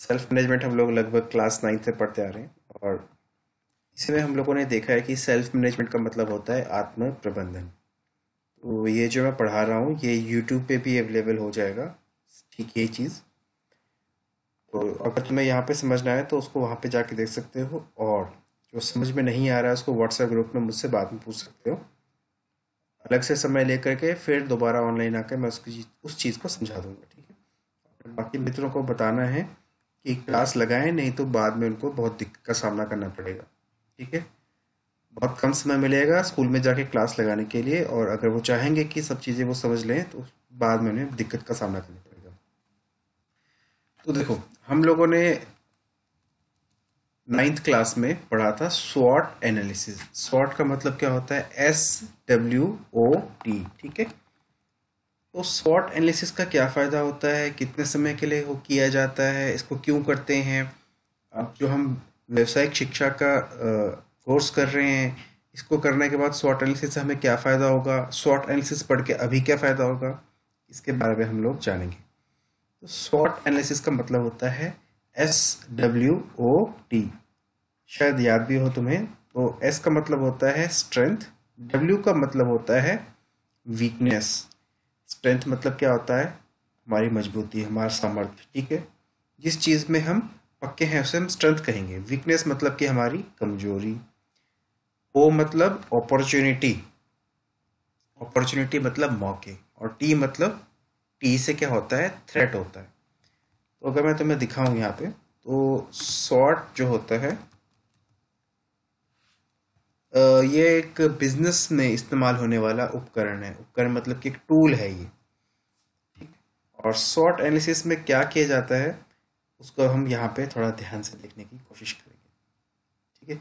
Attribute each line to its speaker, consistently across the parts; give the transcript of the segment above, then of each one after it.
Speaker 1: Self management हम लोग लगभग क्लास नाइन्थ से पढ़ते आ रहे हैं और इसमें हम लोगों ने देखा है कि सेल्फ मैनेजमेंट का मतलब होता है आत्म प्रबंधन तो ये जो मैं पढ़ा रहा हूँ, ये यूट्यूब पे भी अवेलेबल हो जाएगा। ठीक, ये चीज़। तो अगर तुम्हें यहाँ पे समझना है तो उसको वहाँ पे जाके देख सकते हो और जो समझ में नहीं आ रहा है, उसको व्हाट्सएप ग्रुप में मुझसे बाद में पूछ सकते हो। अलग से समय लेकर के फिर दोबारा ऑनलाइन आकर मैं उसकी उस चीज़ को समझा दूँगा, ठीक है? बाकी मित्रों को बताना है कि क्लास लगाएँ, नहीं तो बाद में उनको बहुत दिक्कत का सामना करना पड़ेगा। ठीक है? बहुत कम समय मिलेगा स्कूल में जाके क्लास लगाने के लिए और अगर वो चाहेंगे कि सब चीज़ें वो समझ लें तो बाद में उन्हें दिक्कत का सामना करना पड़ेगा। तो देखो, हम लोगों ने नाइन्थ क्लास में पढ़ा था स्वॉट एनालिसिस स्वॉट का मतलब क्या होता है? एस डब्ल्यू ओ टी ठीक है? तो स्वॉट एनालिसिस का क्या फ़ायदा होता है? कितने समय के लिए वो किया जाता है? इसको क्यों करते हैं? अब जो हम व्यवसायिक शिक्षा का कोर्स कर रहे हैं, इसको करने के बाद स्वॉट एनालिसिस से हमें क्या फ़ायदा होगा? स्वॉट एनालिसिस पढ़ के अभी क्या फ़ायदा होगा? इसके बारे में हम लोग जानेंगे। तो स्वॉट एनालिसिस का मतलब होता है एस डब्ल्यू ओ टी शायद याद भी हो तुम्हें तो एस का मतलब होता है स्ट्रेंथ डब्ल्यू का मतलब होता है वीकनेस स्ट्रेंथ मतलब क्या होता है? हमारी मजबूती, हमारा सामर्थ्य, ठीक है? जिस चीज़ में हम पक्के हैं, उसे हम स्ट्रेंथ कहेंगे। वीकनेस मतलब कि हमारी कमज़ोरी। ओ मतलब अपॉर्चुनिटी अपॉर्चुनिटी मतलब मौके। और टी मतलब टी से क्या होता है? थ्रेट होता है। तो अगर मैं तुम्हें दिखाऊँ यहाँ पे तो शॉर्ट जो होता है ये एक बिज़नेस में इस्तेमाल होने वाला उपकरण है। उपकरण मतलब कि एक टूल है ये। और शॉर्ट एनालिसिस में क्या किया जाता है, उसको हम यहाँ पे थोड़ा ध्यान से देखने की कोशिश करेंगे। ठीक है?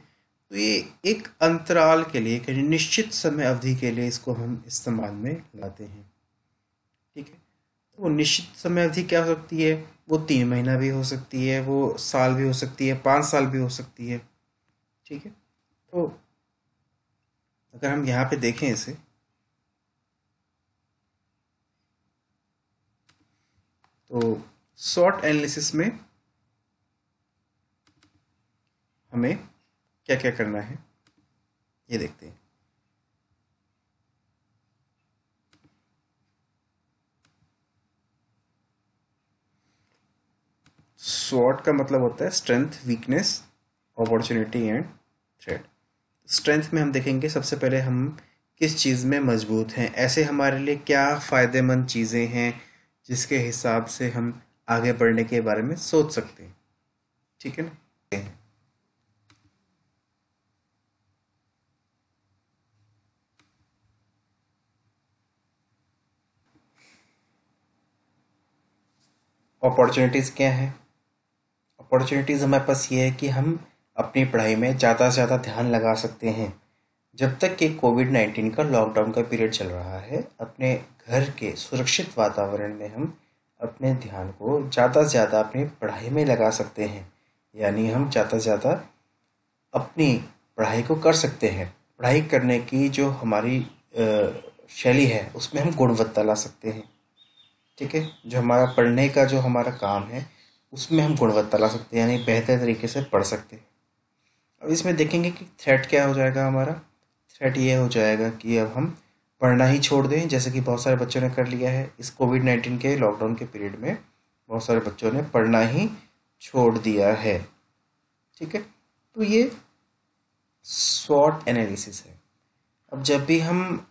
Speaker 1: तो ये एक अंतराल के लिए, एक निश्चित समय अवधि के लिए इसको हम इस्तेमाल में लाते हैं। ठीक है? तो वो निश्चित समय अवधि क्या हो सकती है? वो तीन महीना भी हो सकती है, वो साल भी हो सकती है, पाँच साल भी हो सकती है। ठीक है? तो अगर हम यहाँ पे देखें इसे तो शॉर्ट एनालिसिस में हमें क्या क्या करना है, ये देखते हैं। स्वॉट का मतलब होता है strength weakness opportunity and threat strength में हम देखेंगे सबसे पहले हम किस चीज़ में मज़बूत हैं। ऐसे हमारे लिए क्या फ़ायदेमंद चीज़ें हैं जिसके हिसाब से हम आगे बढ़ने के बारे में सोच सकते हैं। ठीक है ना? अपॉर्चुनिटीज़ क्या है? अपॉर्चुनिटीज़ हमारे पास ये है कि हम अपनी पढ़ाई में ज़्यादा से ज़्यादा ध्यान लगा सकते हैं। जब तक कि कोविड नाइन्टीन का लॉकडाउन का पीरियड चल रहा है, अपने घर के सुरक्षित वातावरण में हम अपने ध्यान को ज़्यादा से ज़्यादा अपनी पढ़ाई में लगा सकते हैं। यानी हम ज़्यादा से ज़्यादा अपनी पढ़ाई को कर सकते हैं। पढ़ाई करने की जो हमारी शैली है, उसमें हम गुणवत्ता ला सकते हैं। ठीक है? जो हमारा पढ़ने का जो हमारा काम है, उसमें हम गुणवत्ता ला सकते हैं, यानी बेहतर तरीके से पढ़ सकते हैं। अब इसमें देखेंगे कि थ्रेट क्या हो जाएगा हमारा। थ्रेट ये हो जाएगा कि अब हम पढ़ना ही छोड़ दें। जैसे कि बहुत सारे बच्चों ने कर लिया है। इस कोविड नाइन्टीन के लॉकडाउन के पीरियड में बहुत सारे बच्चों ने पढ़ना ही छोड़ दिया है। ठीक है? तो ये स्वॉट एनालिसिस है। अब जब भी हम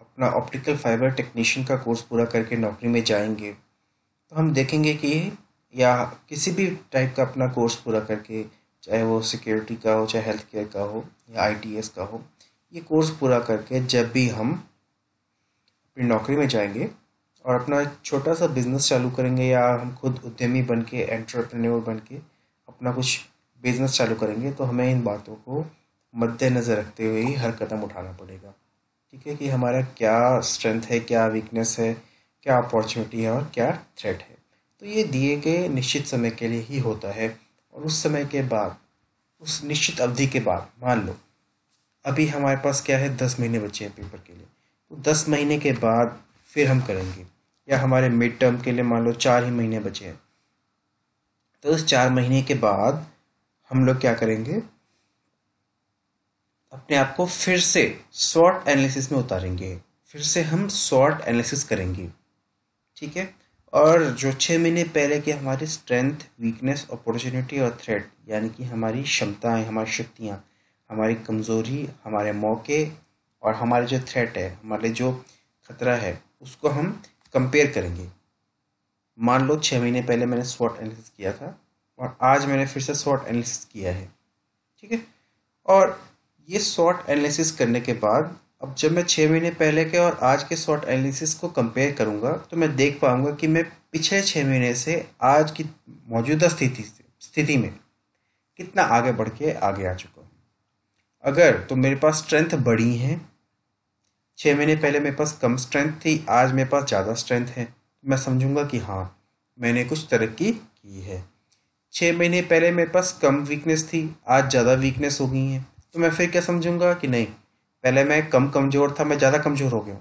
Speaker 1: अपना ऑप्टिकल फाइबर टेक्नीशियन का कोर्स पूरा करके नौकरी में जाएँगे तो हम देखेंगे कि या किसी भी टाइप का अपना कोर्स पूरा करके चाहे वो सिक्योरिटी का हो, चाहे हेल्थ केयर का हो, या आईटीएस का हो, ये कोर्स पूरा करके जब भी हम अपनी नौकरी में जाएँगे और अपना छोटा सा बिज़नेस चालू करेंगे या हम खुद उद्यमी बन के एंटरप्रेन्योर बन के अपना कुछ बिज़नेस चालू करेंगे तो हमें इन बातों को मद्देनज़र रखते हुए ही हर कदम उठाना पड़ेगा। ठीक है कि हमारा क्या स्ट्रेंथ है, क्या वीकनेस है, क्या अपॉर्चुनिटी है और क्या थ्रेट है। तो ये दिए गए निश्चित समय के लिए ही होता है। और उस समय के बाद, उस निश्चित अवधि के बाद, मान लो, अभी हमारे पास क्या है, दस महीने बचे हैं पेपर के लिए। तो दस महीने के बाद फिर हम करेंगे। या हमारे मिड टर्म के लिए मान लो चार ही महीने बचे हैं। तो उस चार महीने के बाद हम लोग क्या करेंगे? अपने आप को फिर से शॉर्ट एनालिसिस में उतारेंगे। फिर से हम शॉर्ट एनालिसिस करेंगे। ठीक है? और जो छः महीने पहले के हमारे स्ट्रेंथ वीकनेस अपॉर्चुनिटी और थ्रेट यानी कि हमारी क्षमताएँ, हमारी शक्तियाँ, हमारी कमज़ोरी, हमारे मौके और हमारे जो थ्रेट है, हमारे जो खतरा है, उसको हम कंपेयर करेंगे। मान लो छः महीने पहले मैंने स्वॉट एनालिसिस किया था और आज मैंने फिर से स्वॉट एनालिसिस किया है, ठीक है? और ये शॉर्ट एनालिसिस करने के बाद अब जब मैं छः महीने पहले के और आज के शॉर्ट एनालिसिस को कंपेयर करूँगा तो मैं देख पाऊँगा कि मैं पिछले छः महीने से आज की मौजूदा स्थिति से, स्थिति में कितना आगे बढ़ के आगे आ चुका हूँ। अगर तो मेरे पास स्ट्रेंथ बड़ी है छः महीने पहले मेरे पास कम स्ट्रेंथ थी, आज मेरे पास ज़्यादा स्ट्रेंथ है। मैं समझूँगा कि हाँ मैंने कुछ तरक्की की है। छः महीने पहले मेरे पास कम वीकनेस थी, आज ज़्यादा वीकनेस हो गई है। तो मैं फिर क्या समझूँगा कि नहीं पहले मैं कम कमज़ोर था, मैं ज़्यादा कमज़ोर हो गया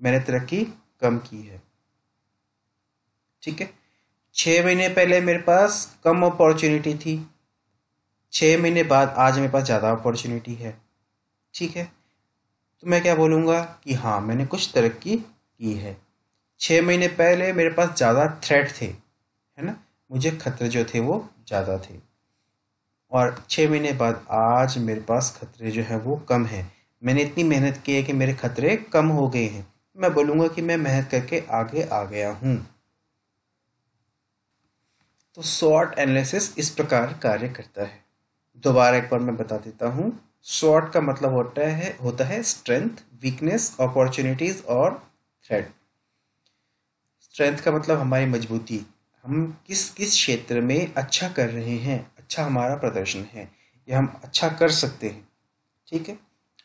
Speaker 1: मैंने तरक्की कम की है। ठीक है? छः महीने पहले मेरे पास कम अपॉर्चुनिटी थी। छः महीने बाद आज मेरे पास ज़्यादा अपॉर्चुनिटी है। ठीक है? तो मैं क्या बोलूँगा कि हाँ मैंने कुछ तरक्की की है। छः महीने पहले मेरे पास ज़्यादा थ्रेट थे, है ना? मुझे खतरे जो थे वो ज़्यादा थे। और छः महीने बाद आज मेरे पास खतरे जो है वो कम है। मैंने इतनी मेहनत की है कि मेरे खतरे कम हो गए हैं। मैं बोलूँगा कि मैं मेहनत करके आगे आ गया हूँ। तो शॉर्ट एनालिसिस इस प्रकार कार्य करता है। दोबारा एक बार मैं बता देता हूँ। शॉर्ट का मतलब होता है होता है स्ट्रेंथ वीकनेस अपॉर्चुनिटीज़ और थ्रेड स्ट्रेंथ का मतलब हमारी मजबूती। हम किस किस क्षेत्र में अच्छा कर रहे हैं? अच्छा हमारा प्रदर्शन है। या हम अच्छा कर सकते हैं। ठीक है?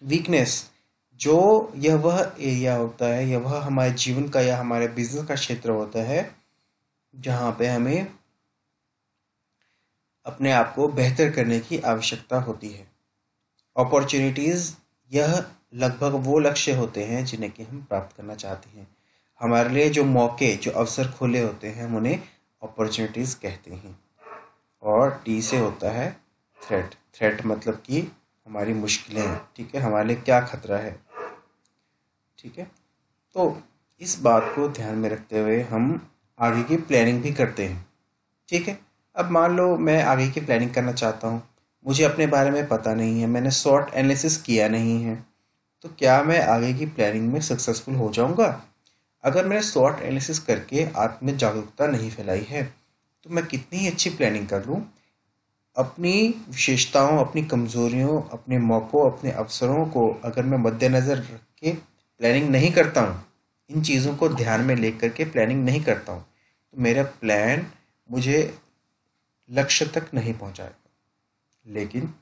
Speaker 1: वीकनेस जो यह वह एरिया होता है, यह वह हमारे जीवन का या हमारे बिज़नेस का क्षेत्र होता है, जहाँ पे हमें अपने आप को बेहतर करने की आवश्यकता होती है। अपॉर्चुनिटीज़ यह लगभग वो लक्ष्य होते हैं जिन्हें कि हम प्राप्त करना चाहते हैं। हमारे लिए जो मौके, जो अवसर खुले होते हैं, हम उन्हें अपॉर्चुनिटीज़ कहते हैं। और टी से होता है थ्रेट थ्रेट मतलब कि हमारी मुश्किलें ठीक है? हमारे लिए क्या खतरा है? ठीक है? तो इस बात को ध्यान में रखते हुए हम आगे की प्लानिंग भी करते हैं, ठीक है? अब मान लो मैं आगे की प्लानिंग करना चाहता हूँ। मुझे अपने बारे में पता नहीं है, मैंने शॉर्ट एनालिसिस किया नहीं है तो क्या मैं आगे की प्लानिंग में सक्सेसफुल हो जाऊँगा? अगर मैंने शॉर्ट एनालिसिस करके आत्म जागरूकता नहीं फैलाई है तो मैं कितनी ही अच्छी प्लानिंग कर लूँ? अपनी विशेषताओं, अपनी कमज़ोरियों, अपने मौक़ों, अपने अवसरों को अगर मैं मद्देनज़र रख के प्लानिंग नहीं करता हूँ, इन चीज़ों को ध्यान में लेकर के प्लानिंग नहीं करता हूँ तो मेरा प्लान मुझे लक्ष्य तक नहीं पहुँचाएगा। लेकिन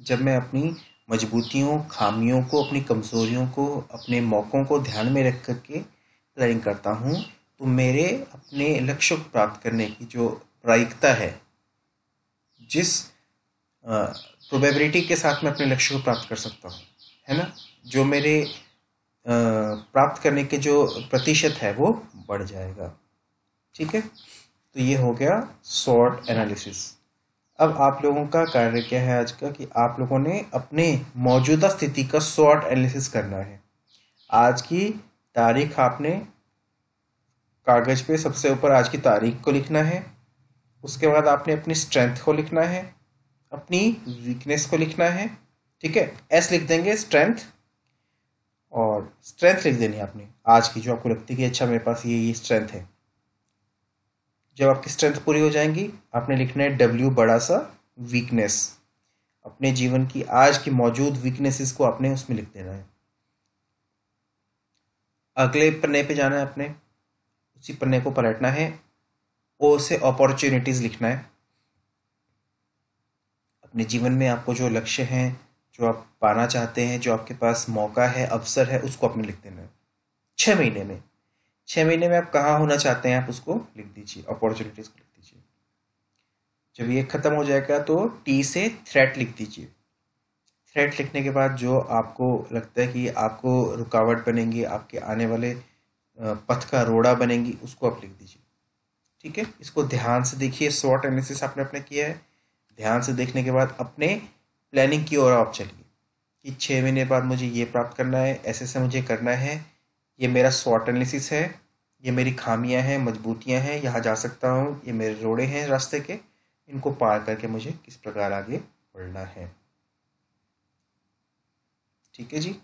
Speaker 1: जब मैं अपनी मजबूतियों, खामियों को, अपनी कमज़ोरियों को, अपने मौक़ों को ध्यान में रख करके प्लानिंग करता हूँ तो मेरे अपने लक्ष्य को प्राप्त करने की जो प्रायिकता है जिस प्रोबेबिलिटी के साथ मैं अपने लक्ष्य को प्राप्त कर सकता हूँ, है ना? जो मेरे प्राप्त करने के जो प्रतिशत है वो बढ़ जाएगा। ठीक है? तो ये हो गया शॉर्ट एनालिसिस अब आप लोगों का कार्य क्या है आज का कि आप लोगों ने अपने मौजूदा स्थिति का शॉर्ट एनालिसिस करना है। आज की तारीख आपने कागज़ पे सबसे ऊपर आज की तारीख को लिखना है। उसके बाद आपने अपनी स्ट्रेंथ को लिखना है, अपनी वीकनेस को लिखना है, ठीक है? एस लिख देंगे स्ट्रेंथ और स्ट्रेंथ लिख देनी आपने। आज की जो आपको लगती है कि अच्छा मेरे पास ये ये स्ट्रेंथ है। जब आपकी स्ट्रेंथ पूरी हो जाएँगी, आपने लिखना है डब्ल्यू बड़ा सा वीकनेस अपने जीवन की, आज की मौजूद वीकनेसेस को आपने उसमें लिख देना है। अगले पन्ने पे जाना है आपने। उसी पन्ने को पलटना है। ओ से अपॉर्चुनिटीज़ लिखना है। अपने जीवन में आपको जो लक्ष्य हैं, जो आप पाना चाहते हैं, जो आपके पास मौका है, अवसर है, उसको अपने लिख देना है। छह महीने में। छः महीने में आप कहाँ होना चाहते हैं, आप उसको लिख दीजिए अपॉर्चुनिटीज़ को लिख दीजिए। जब ये ख़त्म हो जाएगा तो टी से थ्रेट लिख दीजिए। थ्रेट लिखने के बाद जो आपको लगता है कि आपको रुकावट बनेंगी, आपके आने वाले पथ का रोड़ा बनेंगी, उसको आप लिख दीजिए। ठीक है? इसको ध्यान से देखिए शॉर्ट एनालिसिस आपने अपने किया है। ध्यान से देखने के बाद अपने प्लानिंग की ओर आप चलिए। कि छः महीने बाद मुझे ये प्राप्त करना है, ऐसे ऐसे मुझे करना है। ये मेरा शॉर्ट एनालिसिस है, ये मेरी खामियाँ हैं, मजबूतियाँ हैं, यहाँ जा सकता हूँ, ये मेरे रोड़े हैं रास्ते के। इनको पार करके मुझे किस प्रकार आगे बढ़ना है? ठीक है जी?